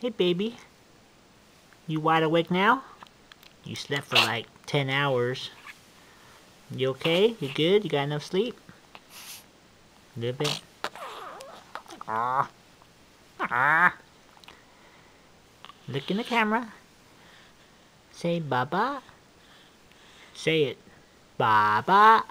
Hey, baby. You wide awake now? You slept for like 10 hours. You okay? You good? You got enough sleep? A little bit? Ah. Ah. Look in the camera. Say baba. Say it. Baba.